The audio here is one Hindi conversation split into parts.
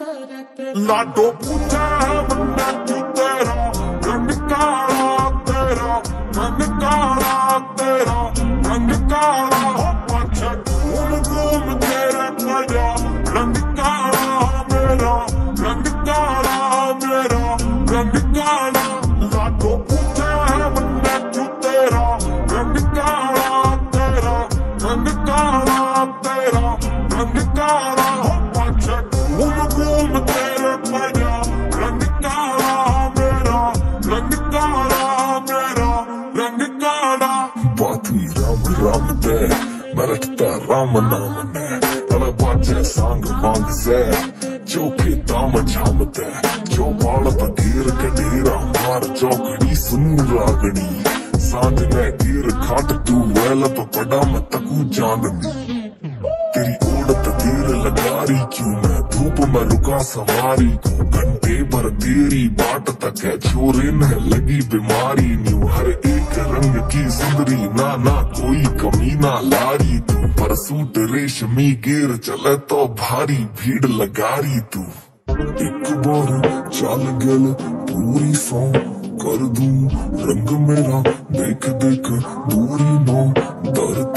करत लाडो पूछा तेरा मन काला तेरा मन काला तेरा मन काला हो घूम तेरा पड़ा, रंग काला काला मेरा, रंग काला, लाडो राणा बात हुई राम राम दे मैं रटता राम नाम ने। तले बाजे सांग वांग से। जो के दाम झाम दे जो बाल बधीर के ढेरा मार चौकड़ी सुनू रागनी साँझ में गिर खाट तू वेलब बड़ा मत तकू तेरी ओढ़ तदीर लगा धूप में रुका सवारी को घंटे भर तेरी बाट तक है छोरे न लगी बीमारी, न्यू हर एक रंग की सुंदरी, ना ना, कोई कमी ना लारी, तू पर सूट रेशमी गेर चले तो भारी भीड़ लगा रही तू। एक बार चल गल पूरी सौ कर दू, रंग मेरा देख देख दूरी ना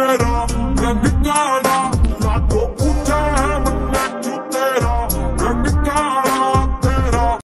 Será la picada